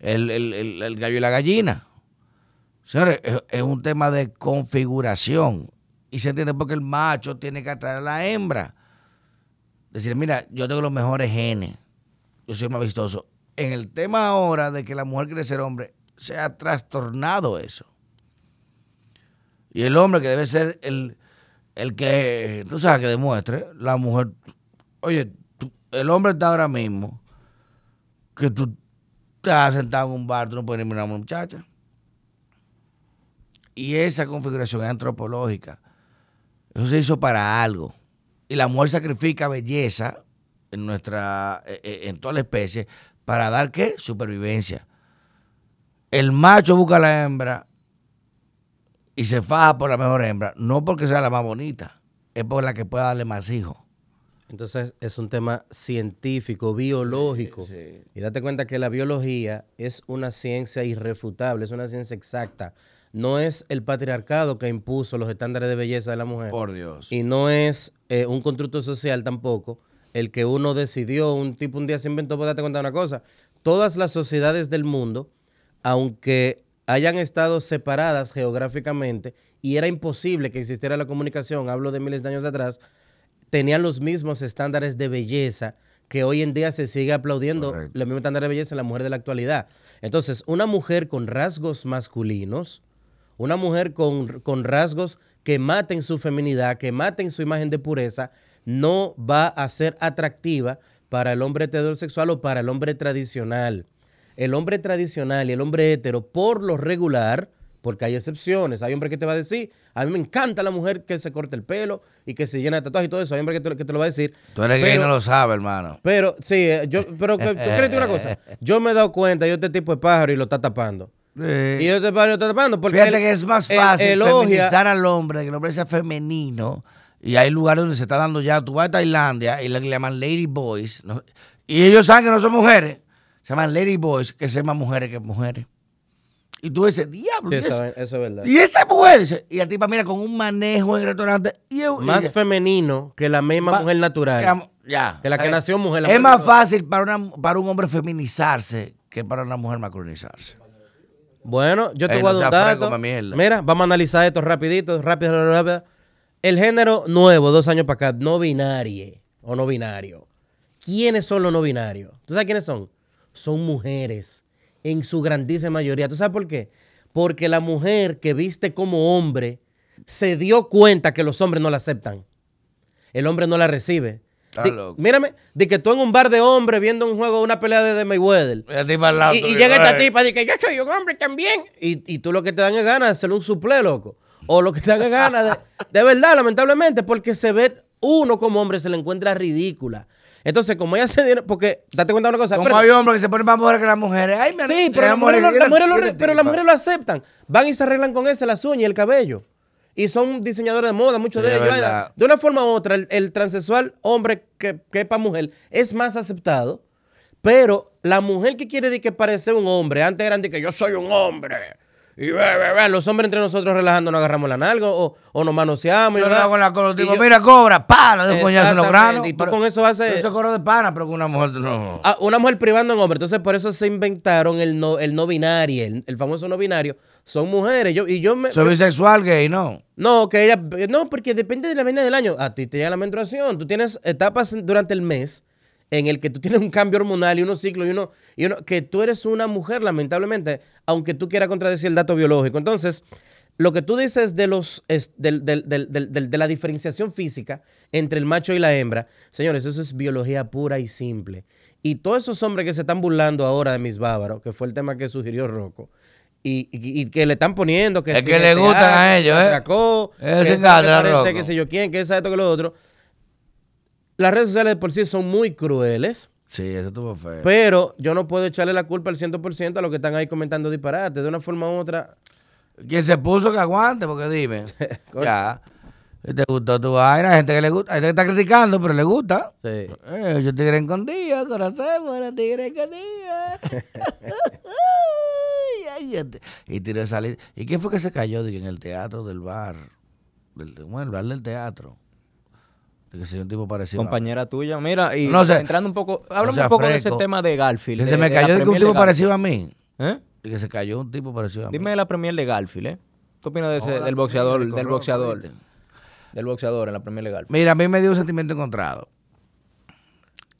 el, el- el- el gallo y la gallina. Señores, es, es un tema de configuración y se entiende porque el macho tiene que atraer a la hembra decir, mira, yo tengo los mejores genes, yo soy más vistoso. En el tema ahora de que la mujer quiere ser hombre, se ha trastornado eso. Y el hombre que debe ser el, el que, tú sabes, que demuestre, la mujer, oye, el hombre está ahora mismo, que tú estás sentado en un bar, tú no puedes mirar a una muchacha. Y esa configuración es antropológica. Eso se hizo para algo. Y la mujer sacrifica belleza en nuestra, eh, eh, en toda la especie, para dar qué? Supervivencia. El macho busca a la hembra y se faja por la mejor hembra, no porque sea la más bonita, es por la que pueda darle más hijos. Entonces es un tema científico, biológico. sí. Y date cuenta que la biología es una ciencia irrefutable, es una ciencia exacta. No es el patriarcado que impuso los estándares de belleza de la mujer. Por Dios. Y no es eh, un constructo social tampoco el que uno decidió, un tipo un día se inventó, pues date contar una cosa. Todas las sociedades del mundo, aunque hayan estado separadas geográficamente y era imposible que existiera la comunicación, hablo de miles de años atrás, tenían los mismos estándares de belleza que hoy en día se sigue aplaudiendo Correcto. los mismos estándares de belleza en la mujer de la actualidad. Entonces, una mujer con rasgos masculinos, una mujer con, con rasgos que maten su feminidad, que maten su imagen de pureza, no va a ser atractiva para el hombre heterosexual o para el hombre tradicional. El hombre tradicional y el hombre hetero, por lo regular, porque hay excepciones, hay hombre que te va a decir, a mí me encanta la mujer que se corta el pelo y que se llena de tatuajes y todo eso, hay hombre que te, que te lo va a decir. Tú eres gay y Pero- no lo sabes, hermano. pero sí, eh, yo, pero tú una cosa. *laughs* Yo me he dado cuenta, yo este tipo de pájaro y lo está tapando. Y yo pájaro lo está tapando porque Fíjate que es más fácil elogia- feminizar al hombre, que el hombre sea femenino. Y hay lugares donde se está dando ya. Tú vas a Tailandia y le, llaman lady boys. ¿no? Y ellos saben que no son mujeres. Se llaman lady boys, que se llaman mujeres que mujeres. Y tú dices, diablo. Sí, ¿y, eso, es verdad. y esa mujer. Y la tipa mira con un manejo en el restaurante. Y yo- y Más femenino que la misma mujer natural. que- ya. Que la que Eh, nació mujer, la Es mujer más natural. fácil para, una, para un hombre feminizarse que para una mujer masculinizarse. Bueno, yo te Ey, voy a no dar un dato. Mira, vamos a analizar esto rapidito, rápido, rápido, rápido. El género nuevo, dos años para acá, no binario o no binario. ¿Quiénes son los no binarios? ¿Tú sabes quiénes son? Son mujeres, en su grandísima mayoría. ¿Tú sabes por qué? Porque la mujer que viste como hombre se dio cuenta que los hombres no la aceptan. El hombre no la recibe. Loco. mírame, de que tú en un bar de hombres viendo un juego, una pelea de, de Mayweather, lado, y, llega esta tipa y dice, yo soy un hombre también. Y, y tú lo que te dan es ganas de hacerle un suple, loco. O lo que te dan es ganas de... *laughs* De verdad, lamentablemente, porque se ve uno como hombre, se le encuentra ridícula. Entonces, como ella se dieron... Porque, date cuenta de una cosa. Como hay hombres que se ponen más mujeres que las mujeres. Ay, me Sí, pero, las mujeres, de lo de pero las mujeres lo aceptan. Van y se arreglan con ese las uñas y el cabello. Y son diseñadores de moda, muchos Sí, de ellos. verdad. De una forma u otra, el, el transexual hombre que, que es para mujer es más aceptado. Pero la mujer que quiere de que parece un hombre, antes eran de que yo soy un hombre. Y ve, ve, ve, los hombres entre nosotros relajando nos agarramos la nalga o, o nos manoseamos. y Yo le ¿verdad? hago la Y digo, yo- mira, cobra, pa, le doy un coñazo en los granos. y tú pero- con eso haces- Eso es coro de pana, pero con una mujer no. Ah, una mujer privando en hombre. Entonces, por eso se inventaron el no, el no binario, el, el famoso no binario. Son mujeres. Yo, y yo me. Soy bisexual, gay, no. No, que ella. No, porque depende de la vaina del año. A ti te llega la menstruación. Tú tienes etapas durante el mes en el que tú tienes un cambio hormonal y unos ciclos y uno, y uno. que tú eres una mujer, lamentablemente, aunque tú quieras contradecir el dato biológico. Entonces. Lo que tú dices de los es- del- del- del- de la diferenciación física entre el macho y la hembra, señores, eso es biología pura y simple. Y todos esos hombres que se están burlando ahora de mis bárbaros, que fue el tema que sugirió Rocco, y, y- y que le están poniendo que Es si que le gustan a ellos, que ¿eh? atracó, Ese que que parece, sé yo quién, que esa esto, que lo otro. Las redes sociales de por sí son muy crueles, Sí, eso estuvo feo. pero yo no puedo echarle la culpa al 100% a los que están ahí comentando disparates. De una forma u otra, Quien se puso que aguante, porque dime. *laughs* Ya. ¿Te gustó tu vaina? Hay gente que le gusta, hay gente que está criticando, pero le gusta. sí. Eh, yo tigre escondido, corazón, bueno, tigre escondido. Y tiró a salir. ¿Y quién fue que se cayó Dije, en el teatro del bar? Del, bueno, el bar del teatro. Que un tipo parecido. a- Compañera tuya, mira, y No sé. entrando un poco, háblame un poco de ese tema de Garfield. Que se me de cayó de que un tipo parecido a mí. ¿Eh? De que se cayó un tipo parecido a mí. Dime de la Premier de Garfield, ¿eh? ¿Qué opinas de ese, Hola, del boxeador, del boxeador, del boxeador en la Premier de Garfield? Mira, a mí me dio un sentimiento encontrado.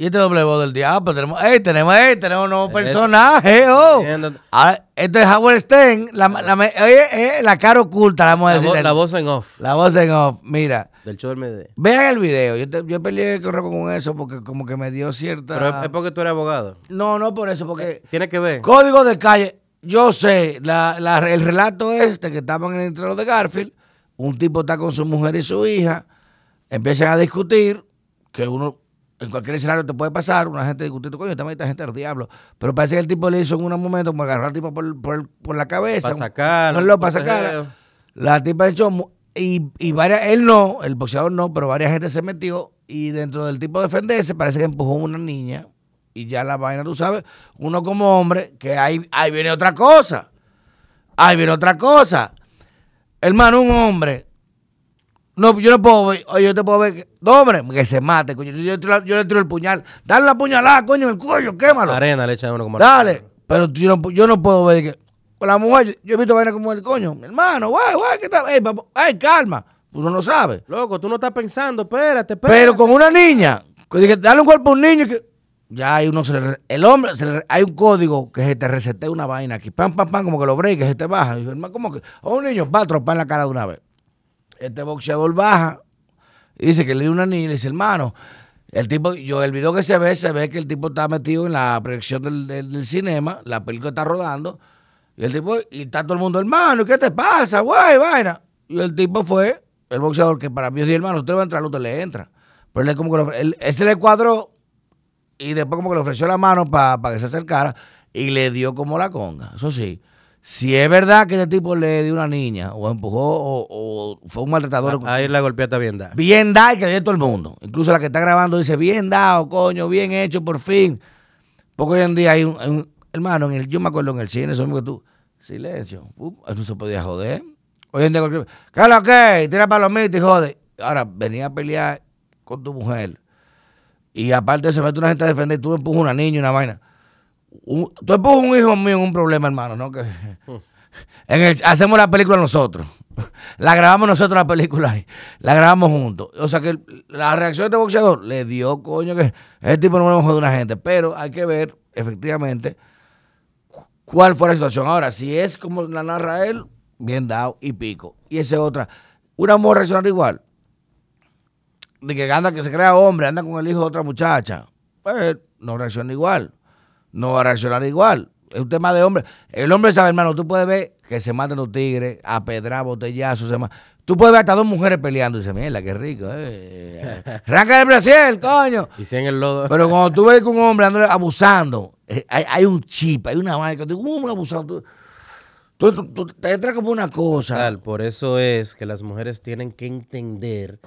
Y este doble voz del diablo, tenemos, ey, tenemos, ey, tenemos un nuevo personaje, oh. Viendo- Ah, esto es Howard Stern, la, la, me- oye, eh, la cara oculta, la vamos a La, decir. vo- la voz en off La voz en off, mira. del show del mediodía. Vean el video, yo, te- yo peleé con eso porque como que me dio cierta... Pero es, porque tú eres abogado. No, no por eso, porque... Tiene que ver. Código de calle, yo sé, la, la- el relato este que estaban en el entreno de Garfield, un tipo está con su mujer y su hija, empiezan a discutir, que uno en cualquier escenario te puede pasar, una gente discutiendo, coño, esta esta gente al diablo. Pero parece que el tipo le hizo en un momento como agarrar al tipo por, por, por la cabeza. Para sacarla, No, para sacarla. La tipa mu- y, y varias, él no, el boxeador no, pero varias gente se metió y dentro del tipo defenderse parece que empujó a una niña y ya la vaina, tú sabes, uno como hombre, que ahí, ahí viene otra cosa, ahí viene otra cosa. hermano, un hombre. No, yo no puedo ver, yo te puedo ver no, hombre, que se mate, coño. Yo, yo- yo le tiro el puñal. Dale la puñalada, coño, en el cuello, quémalo. Arena le echan uno como Dale. Pero yo no, yo no puedo ver que. Con la mujer, yo, he visto vaina como el coño. Mi hermano, güey, güey, ¿qué tal? Ey, papá, ey, calma. Uno no sabe. Loco, tú no estás pensando, espérate, espérate. Pero con una niña, que dale un cuerpo a un niño que. Ya hay uno, se le el hombre, se le- hay un código que se te resetea una vaina aquí, pam, pam, pam, como que lo break, que se te baja. Y yo, hermano, ¿cómo que? A un niño va a tropar en la cara de una vez. Este boxeador baja dice que le dio una niña y le dice, hermano, el tipo, yo, el video que se ve, se ve que el tipo está metido en la proyección del, del- del cinema, la película está rodando, y el tipo, y está todo el mundo, hermano, ¿qué te pasa, güey, vaina? Y el tipo fue, el boxeador, que para mí es hermano, usted va a entrar, usted le entra. Pero él como que ofre- él, él se le cuadró y después como que le ofreció la mano para que se acercara y le dio como la conga. Eso sí, si es verdad que ese tipo le dio una niña o empujó o, o fue un maltratador, Ahí la golpeata bien da. bien da y que le dé todo el mundo. Incluso la que está grabando dice, bien dado, coño, bien hecho, por fin. Porque hoy en día hay un, hay un- hermano, en el, yo me acuerdo en el cine, eso mismo que tú, silencio, uh, eso no se podía joder. Hoy en día, ¿qué es lo que? Tira palomita y jode. Ahora, venía a pelear con tu mujer y aparte se mete una gente a defender tú empujas una niña y una vaina. Un- tú empujas un hijo mío en un problema, hermano, ¿no? Que, *laughs* en el- hacemos la película nosotros. *laughs* La grabamos nosotros la película ahí. La grabamos juntos. O sea que la reacción de este boxeador le dio, coño, que ese tipo no me de una gente. Pero hay que ver, efectivamente, cu- cuál fue la situación. Ahora, si es como la narra él, bien dado y pico. Y ese otra, una mujer reaccionar igual. De que anda, que se crea hombre, anda con el hijo de otra muchacha. Pues no reacciona igual. No va a reaccionar igual. Es un tema de hombre. El hombre sabe, hermano, tú puedes ver que se matan los tigres, a pedra, botellazo, se ma- Tú puedes ver hasta dos mujeres peleando y dices, mierda, qué rico. Eh. *laughs* Arranca el Brasil, coño. Y si en el lodo. Pero cuando tú ves que un hombre anda abusando, eh, hay, hay un chip, hay una vaina que tú, ¿cómo un abusado? Tú, tú- tú- te entra como una cosa. Tal, por eso es que las mujeres tienen que entender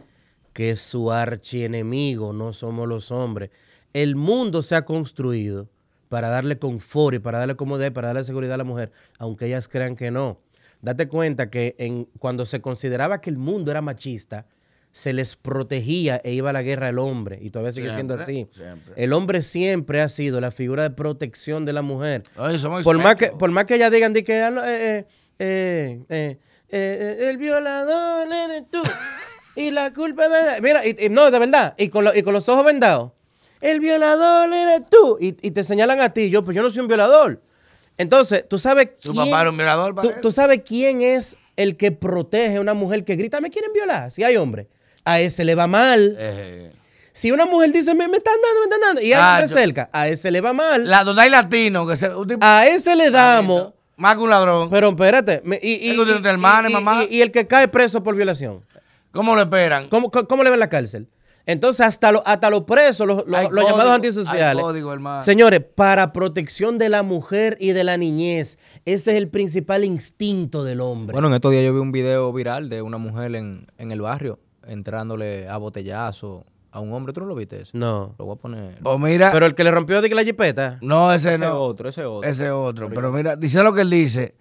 que su archienemigo no somos los hombres. El mundo se ha construido para darle confort y para darle comodidad y para darle seguridad a la mujer, aunque ellas crean que no. Date cuenta que en, cuando se consideraba que el mundo era machista, se les protegía e iba a la guerra el hombre, y todavía sigue siendo así. Siempre. El hombre siempre ha sido la figura de protección de la mujer por más que por más que ellas digan de que ah, eh, eh, eh, el violador eres tú y la culpa es de... mira y, y no de verdad y con, lo- y con los ojos vendados el violador eres tú y, y te señalan a ti yo pues yo no soy un violador entonces tú sabes Tu quién, papá era un violador, tú, parece. tú sabes quién es el que protege a una mujer que grita me quieren violar si hay hombre a ese le va mal Eh, si una mujer dice me, me están dando me están dando y Ah, yo- cerca a ese le va mal la, donde hay latino, que se, tipo, a ese le damos más que un ladrón. pero espérate, y, y, hermana, y- mamá. y- y el que cae preso por violación, ¿Cómo lo esperan? ¿cómo, cómo, cómo le ven la cárcel? Entonces, hasta, lo- hasta los presos, los, los- llamados hay antisociales. código. Señores, para protección de la mujer y de la niñez, ese es el principal instinto del hombre. Bueno, en estos días yo vi un video viral de una mujer en, en el barrio entrándole a botellazo a un hombre. ¿Tú no lo viste eso? no. Lo voy a poner. O mira, Pero el que le rompió de que la jipeta. no, ese ese no. otro, ese otro. Ese otro. Pero mira, dice lo que él dice.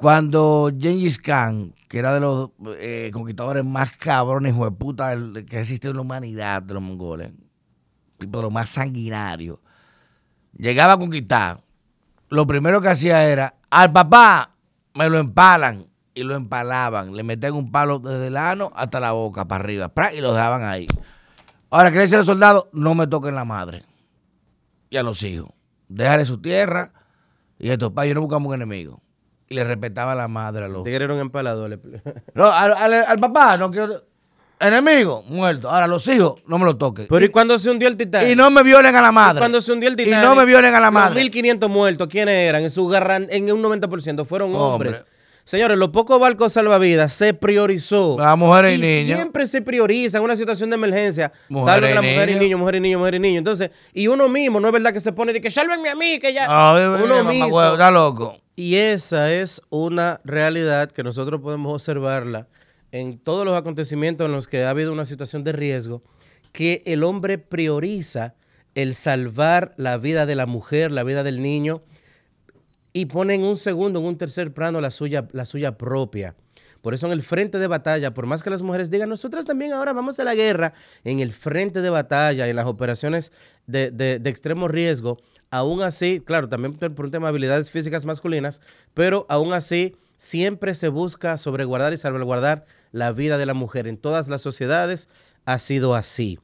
Cuando Gengis Khan, que era de los eh, conquistadores más cabrones, hijo de puta, que existe en la humanidad de los mongoles, tipo de los más sanguinarios, llegaba a conquistar, lo primero que hacía era, al papá me lo empalan y lo empalaban, le metían un palo desde el ano hasta la boca para arriba, y lo dejaban ahí. Ahora, ¿qué le decía al soldado? No me toquen la madre y a los hijos. Déjale su tierra y estos padres no buscamos un enemigo. Y le respetaba a la madre a los. Tigre era un empalado. le- *laughs* No, al, al- al papá, no quiero. Enemigo, muerto. Ahora, los hijos, no me lo toquen. Pero ¿y cuando se hundió el Titanic? y no me violen a la madre. Cuando se hundió el Y Titanic. no me violen a la los madre. 1.500 muertos, ¿quiénes eran? En su garran, en un 90% fueron Hombre. hombres. Señores, los pocos barcos salvavidas se priorizó. Las mujeres y niños. Siempre se prioriza en una situación de emergencia. Mujeres Salven y a la mujer y niños. niño, mujer y niño, mujer y niño. Entonces, y uno mismo, no es verdad que se pone de que sálvenme a mí, que ya. Uno mamá, mismo. huevo, está loco. Y esa es una realidad que nosotros podemos observarla en todos los acontecimientos en los que ha habido una situación de riesgo, que el hombre prioriza el salvar la vida de la mujer, la vida del niño, y pone en un segundo, en un tercer plano la suya, la suya propia. Por eso en el frente de batalla, por más que las mujeres digan, nosotras también ahora vamos a la guerra, en el frente de batalla, en las operaciones de, de- de extremo riesgo, aún así, claro, también por un tema de habilidades físicas masculinas, pero aún así siempre se busca sobreguardar y salvaguardar la vida de la mujer. En todas las sociedades ha sido así.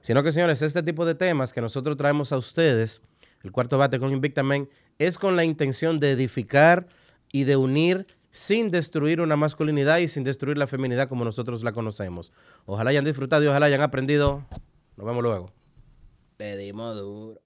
Sino que, señores, este tipo de temas que nosotros traemos a ustedes, el cuarto bate con Invicta Men, es con la intención de edificar y de unir sin destruir una masculinidad y sin destruir la feminidad como nosotros la conocemos. Ojalá hayan disfrutado y ojalá hayan aprendido. Nos vemos luego. Pedimos duro.